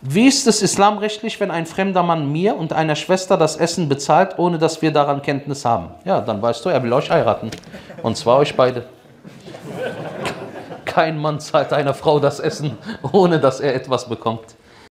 Wie ist es islamrechtlich, wenn ein fremder Mann mir und einer Schwester das Essen bezahlt, ohne dass wir daran Kenntnis haben? Ja, dann weißt du, er will euch heiraten. Und zwar euch beide. Kein Mann zahlt einer Frau das Essen, ohne dass er etwas bekommt.